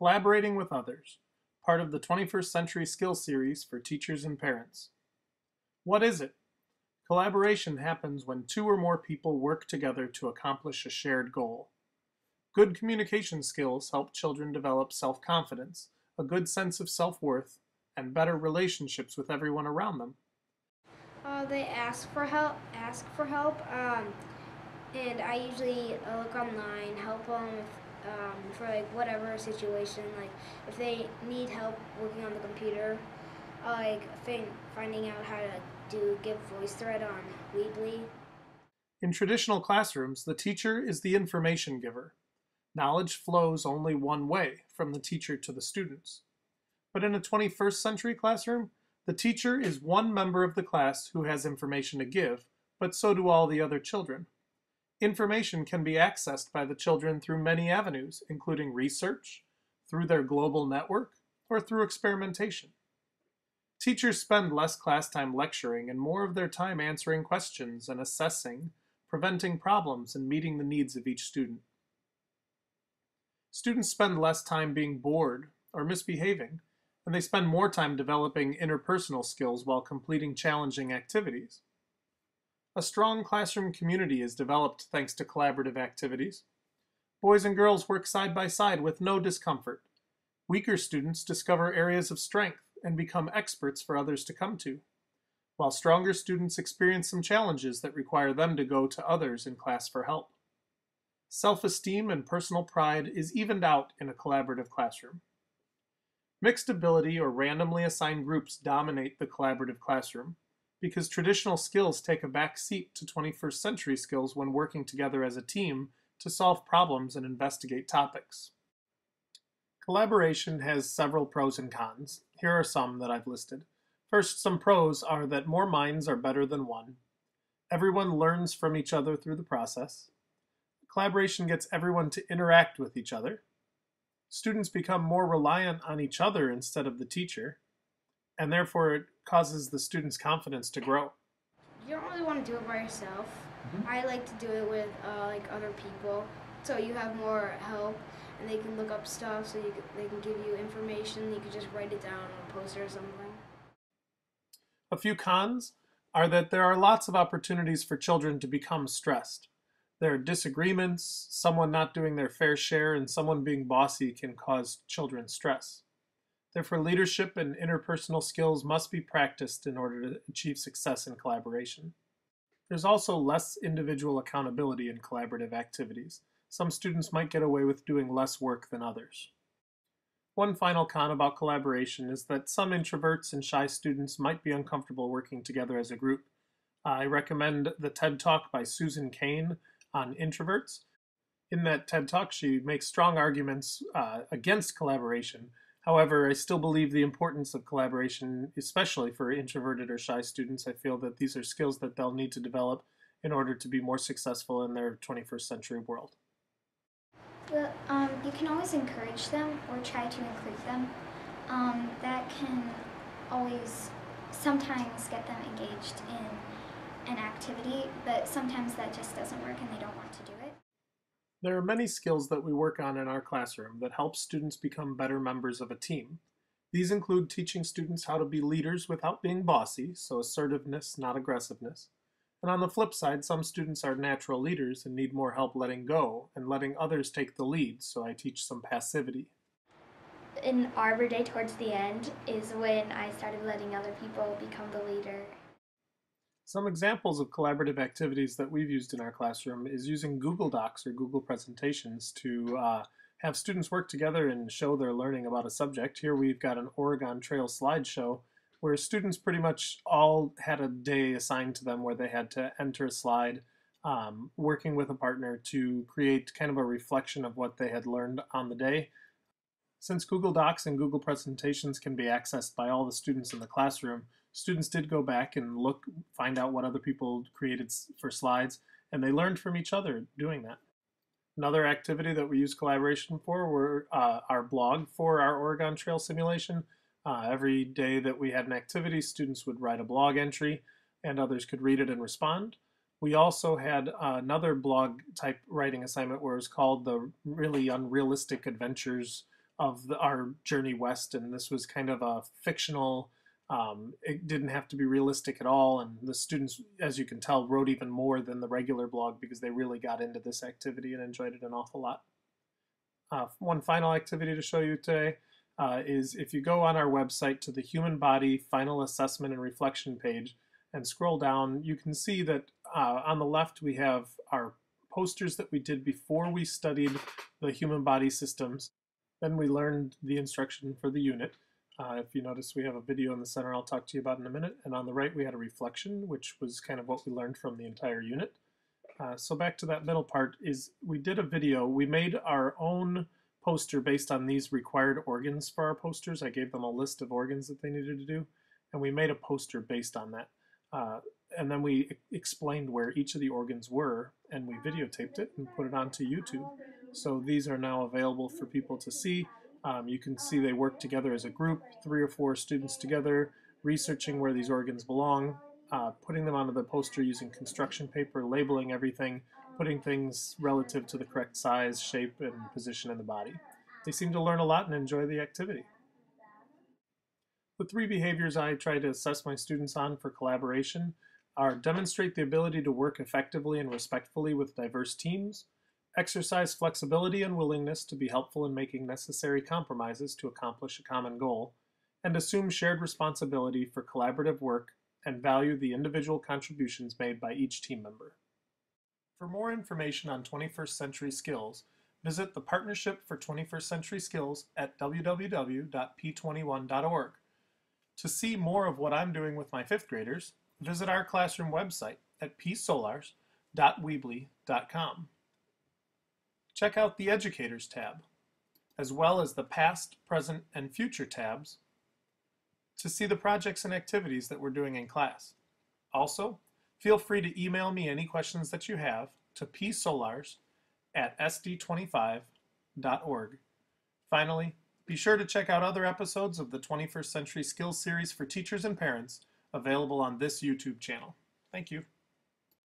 Collaborating with Others, part of the 21st Century Skills Series for teachers and parents. What is it? Collaboration happens when two or more people work together to accomplish a shared goal. Good communication skills help children develop self-confidence, a good sense of self-worth, and better relationships with everyone around them. Uh, they ask for help, ask for help, um, and I usually uh, look online, help them with, um, for like whatever situation, like if they need help working on the computer, like finding out how to do give VoiceThread on Weebly. In traditional classrooms, the teacher is the information giver. Knowledge flows only one way, from the teacher to the students. But in a 21st century classroom, the teacher is one member of the class who has information to give, but so do all the other children. Information can be accessed by the children through many avenues, including research, through their global network, or through experimentation. Teachers spend less class time lecturing and more of their time answering questions and assessing, preventing problems, and meeting the needs of each student. Students spend less time being bored or misbehaving, and they spend more time developing interpersonal skills while completing challenging activities. A strong classroom community is developed thanks to collaborative activities. Boys and girls work side by side with no discomfort. Weaker students discover areas of strength and become experts for others to come to, while stronger students experience some challenges that require them to go to others in class for help. Self-esteem and personal pride is evened out in a collaborative classroom. Mixed ability or randomly assigned groups dominate the collaborative classroom because traditional skills take a back seat to 21st century skills when working together as a team to solve problems and investigate topics. Collaboration has several pros and cons. Here are some that I've listed. First, some pros are that more minds are better than one. Everyone learns from each other through the process. Collaboration gets everyone to interact with each other students become more reliant on each other instead of the teacher, and therefore causes the student's confidence to grow. You don't really want to do it by yourself. Mm -hmm. I like to do it with uh, like other people, so you have more help, and they can look up stuff, so you can, they can give you information. You can just write it down on a poster or something. A few cons are that there are lots of opportunities for children to become stressed. There are disagreements, someone not doing their fair share, and someone being bossy can cause children stress. Therefore, leadership and interpersonal skills must be practiced in order to achieve success in collaboration. There's also less individual accountability in collaborative activities. Some students might get away with doing less work than others. One final con about collaboration is that some introverts and shy students might be uncomfortable working together as a group. I recommend the TED Talk by Susan Cain on introverts. In that TED Talk, she makes strong arguments uh, against collaboration. However, I still believe the importance of collaboration, especially for introverted or shy students. I feel that these are skills that they'll need to develop in order to be more successful in their 21st century world. Well, um, you can always encourage them or try to include them. Um, that can always sometimes get them engaged in an activity, but sometimes that just doesn't work and they don't want to do it. There are many skills that we work on in our classroom that help students become better members of a team. These include teaching students how to be leaders without being bossy, so assertiveness, not aggressiveness. And on the flip side, some students are natural leaders and need more help letting go and letting others take the lead, so I teach some passivity. In Arbor Day towards the end is when I started letting other people become the leader. Some examples of collaborative activities that we've used in our classroom is using Google Docs or Google Presentations to uh, have students work together and show their learning about a subject. Here we've got an Oregon Trail slideshow where students pretty much all had a day assigned to them where they had to enter a slide, um, working with a partner to create kind of a reflection of what they had learned on the day. Since Google Docs and Google Presentations can be accessed by all the students in the classroom, students did go back and look, find out what other people created for slides, and they learned from each other doing that. Another activity that we use collaboration for were uh, our blog for our Oregon Trail simulation. Uh, every day that we had an activity, students would write a blog entry and others could read it and respond. We also had another blog type writing assignment where it was called the Really Unrealistic Adventures of the, our journey west, and this was kind of a fictional. Um, it didn't have to be realistic at all, and the students, as you can tell, wrote even more than the regular blog because they really got into this activity and enjoyed it an awful lot. Uh, one final activity to show you today uh, is if you go on our website to the Human Body Final Assessment and Reflection page and scroll down, you can see that uh, on the left we have our posters that we did before we studied the human body systems. Then we learned the instruction for the unit. Uh, if you notice, we have a video in the center I'll talk to you about in a minute. And on the right, we had a reflection, which was kind of what we learned from the entire unit. Uh, so back to that middle part is we did a video. We made our own poster based on these required organs for our posters. I gave them a list of organs that they needed to do, and we made a poster based on that. Uh, and then we explained where each of the organs were, and we videotaped it and put it onto YouTube. So these are now available for people to see. Um, you can see they work together as a group, three or four students together, researching where these organs belong, uh, putting them onto the poster using construction paper, labeling everything, putting things relative to the correct size, shape, and position in the body. They seem to learn a lot and enjoy the activity. The three behaviors I try to assess my students on for collaboration are demonstrate the ability to work effectively and respectfully with diverse teams, exercise flexibility and willingness to be helpful in making necessary compromises to accomplish a common goal, and assume shared responsibility for collaborative work and value the individual contributions made by each team member. For more information on 21st Century Skills, visit the Partnership for 21st Century Skills at www.p21.org. To see more of what I'm doing with my fifth graders, visit our classroom website at psolarz.weebly.com. Check out the Educators tab, as well as the Past, Present, and Future tabs to see the projects and activities that we're doing in class. Also, feel free to email me any questions that you have to psolarz at sd25.org. Finally, be sure to check out other episodes of the 21st Century Skills series for teachers and parents available on this YouTube channel. Thank you.